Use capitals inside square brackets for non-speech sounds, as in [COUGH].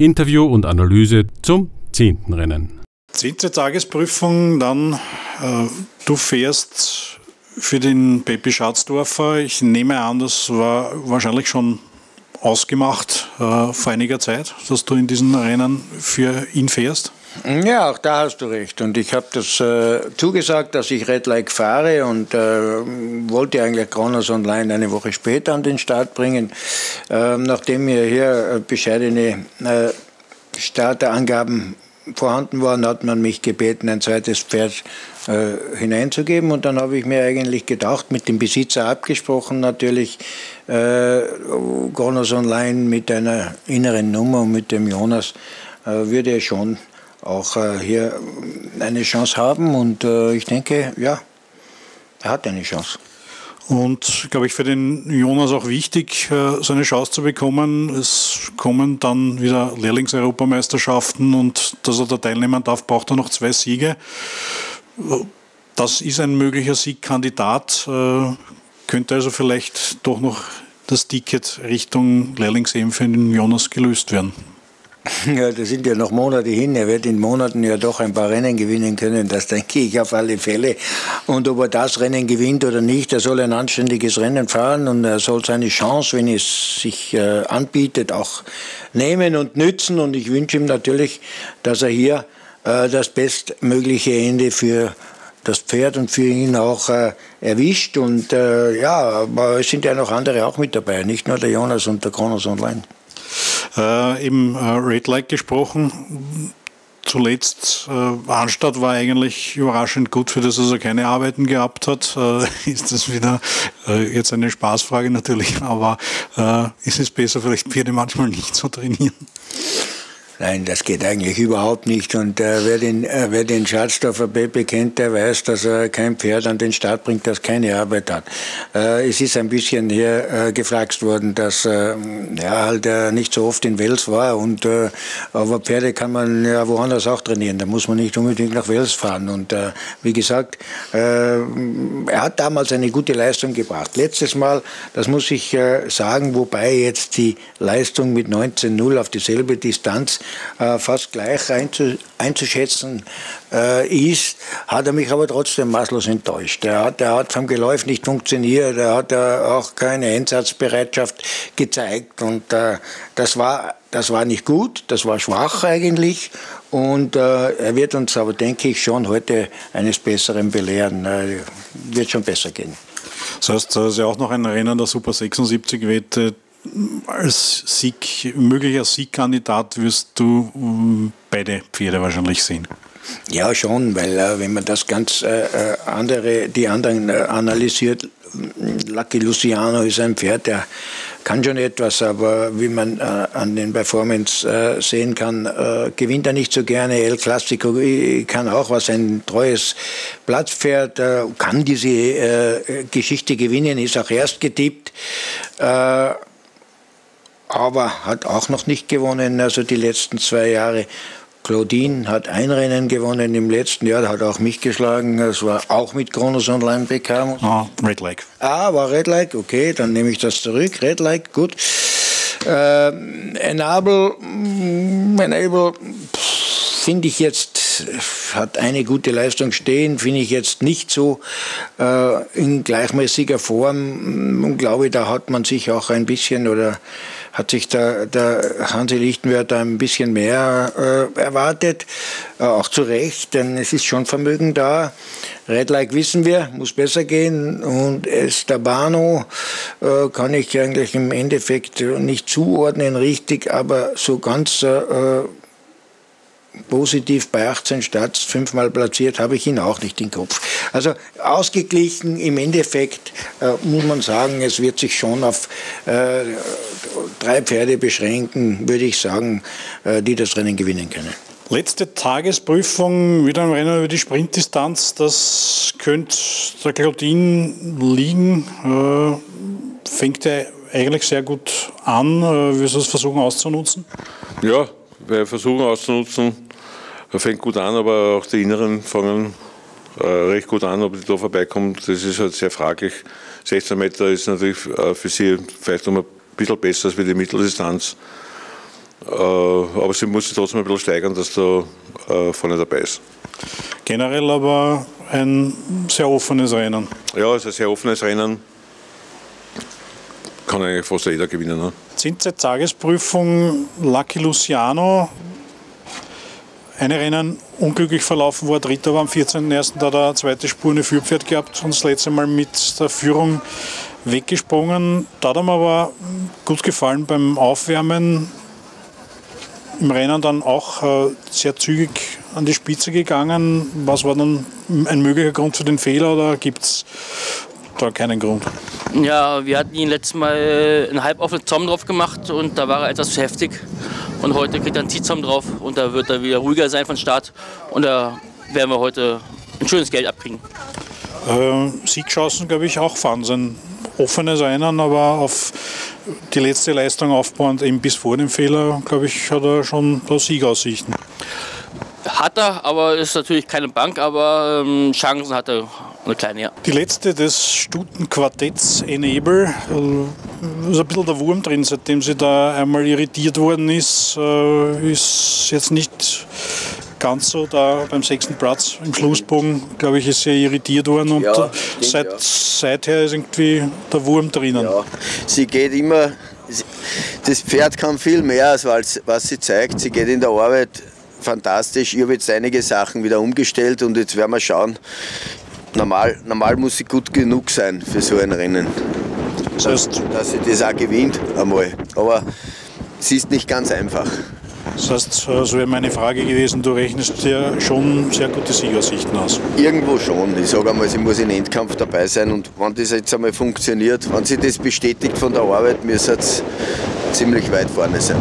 Interview und Analyse zum zehnten Rennen. Zehnte Tagesprüfung, dann äh, du fährst für den Pepe Schatzdorfer. Ich nehme an, das war wahrscheinlich schon ausgemacht äh, vor einiger Zeit, dass du in diesen Rennen für ihn fährst. Ja, auch da hast du recht. Und ich habe das äh, zugesagt, dass ich Red Like fahre und äh, wollte eigentlich Kronos Online eine Woche später an den Start bringen. Ähm, nachdem mir hier äh, bescheidene äh, Starterangaben vorhanden waren, hat man mich gebeten, ein zweites Pferd äh, hineinzugeben. Und dann habe ich mir eigentlich gedacht, mit dem Besitzer abgesprochen natürlich, äh, Online mit einer inneren Nummer und mit dem Jonas äh, würde er schon auch äh, hier eine Chance haben. Und äh, ich denke, ja, er hat eine Chance. Und glaube ich für den Jonas auch wichtig, äh, so eine Chance zu bekommen. Es kommen dann wieder Lehrlingseuropameisterschaften und dass er da teilnehmen darf, braucht er noch zwei Siege. Das ist ein möglicher Siegkandidat. Äh, könnte also vielleicht doch noch das Ticket Richtung Lehrlingseben für den Jonas gelöst werden. [LAUGHS] Ja, das sind ja noch Monate hin. Er wird in Monaten ja doch ein paar Rennen gewinnen können. Das denke ich auf alle Fälle. Und ob er das Rennen gewinnt oder nicht, er soll ein anständiges Rennen fahren und er soll seine Chance, wenn es sich äh, anbietet, auch nehmen und nützen. Und ich wünsche ihm natürlich, dass er hier äh, das bestmögliche Ende für das Pferd und für ihn auch äh, erwischt. Und äh, ja, aber es sind ja noch andere auch mit dabei, nicht nur der Jonas und der Kronos Online äh, eben äh, Red Light gesprochen. Zuletzt äh, Anstatt war eigentlich überraschend gut, für das er keine Arbeiten gehabt hat. Äh, [LAUGHS] ist das wieder äh, jetzt eine Spaßfrage natürlich, aber äh, ist es besser, vielleicht Pferde manchmal nicht zu trainieren? Nein, das geht eigentlich überhaupt nicht. Und äh, wer, den, äh, wer den Schatzdorfer Pepe kennt, der weiß, dass er kein Pferd an den Start bringt, das keine Arbeit hat. Äh, es ist ein bisschen hier äh, gefragt worden, dass äh, er halt äh, nicht so oft in Wels war. Und, äh, aber Pferde kann man ja woanders auch trainieren. Da muss man nicht unbedingt nach Wels fahren. Und äh, wie gesagt, äh, er hat damals eine gute Leistung gebracht. Letztes Mal, das muss ich äh, sagen, wobei jetzt die Leistung mit 19-0 auf dieselbe Distanz äh, fast gleich einzu, einzuschätzen äh, ist, hat er mich aber trotzdem maßlos enttäuscht. Er hat, er hat vom Geläuf nicht funktioniert, er hat auch keine Einsatzbereitschaft gezeigt und äh, das, war, das war nicht gut, das war schwach eigentlich und äh, er wird uns aber, denke ich, schon heute eines Besseren belehren. Äh, wird schon besser gehen. Das heißt, ja auch noch ein Rennen der Super 76 Wette als Sieg, möglicher Siegkandidat wirst du ähm, beide Pferde wahrscheinlich sehen. Ja, schon, weil äh, wenn man das ganz äh, äh andere, die anderen äh, analysiert, Lucky Luciano ist ein Pferd, der kann schon etwas, aber wie man äh, an den Performance äh, sehen kann, gewinnt er nicht so gerne. El Clasico kann auch was, ein treues Platzpferd, kann diese Geschichte gewinnen, ist auch erst getippt aber hat auch noch nicht gewonnen, also die letzten zwei Jahre. Claudine hat ein Rennen gewonnen im letzten Jahr, hat auch mich geschlagen. Das war auch mit Kronos Online PK. Ah, Red Lake. Ah, war Red Lake, okay, dann nehme ich das zurück. Red Lake, gut. Äh, Enable, mm, Enable finde ich jetzt, hat eine gute Leistung stehen, finde ich jetzt nicht so äh, in gleichmäßiger Form. Und glaube, da hat man sich auch ein bisschen oder hat sich der, der Hansi Lichtenwörter ein bisschen mehr äh, erwartet, äh, auch zu Recht, denn es ist schon Vermögen da. Red Like wissen wir, muss besser gehen und Estabano äh, kann ich eigentlich im Endeffekt nicht zuordnen richtig, aber so ganz äh, positiv bei 18 Starts fünfmal platziert, habe ich ihn auch nicht im Kopf. Also ausgeglichen im Endeffekt äh, muss man sagen, es wird sich schon auf äh, drei Pferde beschränken, würde ich sagen, äh, die das Rennen gewinnen können. Letzte Tagesprüfung, wieder ein Rennen über die Sprintdistanz. Das könnte der Claudine liegen. Äh, fängt er eigentlich sehr gut an. Äh, wirst du es versuchen auszunutzen? Ja, versuchen auszunutzen. Er fängt gut an, aber auch die Inneren fangen äh, recht gut an. Ob die da vorbeikommt, das ist halt sehr fraglich. 16 Meter ist natürlich äh, für sie vielleicht noch ein bisschen besser als für die Mitteldistanz. Äh, aber sie muss sich trotzdem ein bisschen steigern, dass da äh, vorne dabei ist. Generell aber ein sehr offenes Rennen. Ja, es ist ein sehr offenes Rennen. Kann eigentlich fast jeder gewinnen. Ne? Zehnte Tagesprüfung Lucky Luciano. Eine Rennen unglücklich verlaufen war, dritter war am 14.01. da hat er eine zweite Spur eine Führpferd gehabt und das letzte Mal mit der Führung weggesprungen. Da hat er mir aber gut gefallen beim Aufwärmen. Im Rennen dann auch äh, sehr zügig an die Spitze gegangen. Was war dann ein möglicher Grund für den Fehler oder gibt es da keinen Grund? Ja, wir hatten ihn letztes Mal einen halboffenen Zaum drauf gemacht und da war er etwas zu heftig. Und heute kriegt er einen Ziehzaum drauf und da wird er wieder ruhiger sein von Start. Und da werden wir heute ein schönes Geld abkriegen. Äh, Siegchancen, glaube ich, auch fahren sein offenes Rennen, aber auf die letzte Leistung aufbauend eben bis vor dem Fehler, glaube ich, hat er schon da Siegaussichten. Hat er, aber ist natürlich keine Bank, aber ähm, Chancen hat er eine kleine, ja. Die letzte des Stutenquartetts Enable, äh, ist ein bisschen der Wurm drin, seitdem sie da einmal irritiert worden ist, äh, ist jetzt nicht ganz so da beim sechsten Platz im Schlussbogen, glaube ich, ist sie irritiert worden und Ja, äh, seit, ja. seither ist irgendwie der Wurm drinnen. Ja, sie geht immer, das Pferd kann viel mehr, als was- was sie zeigt. Sie geht in der Arbeit fantastisch. Ich habe jetzt einige Sachen wieder umgestellt und jetzt werden wir schauen. Normal, normal muss sie gut genug sein für so ein Rennen, Das heißt, dass sie das auch gewinnt einmal. Aber sie ist nicht ganz einfach. das heißt, so wäre meine Frage gewesen, du rechnest dir schon sehr gute Siegaussichten aus. Irgendwo schon. Ich sage einmal, sie muss im Endkampf dabei sein und wenn das jetzt einmal funktioniert, wenn sie das bestätigt von der Arbeit, müsste es ziemlich weit vorne sein.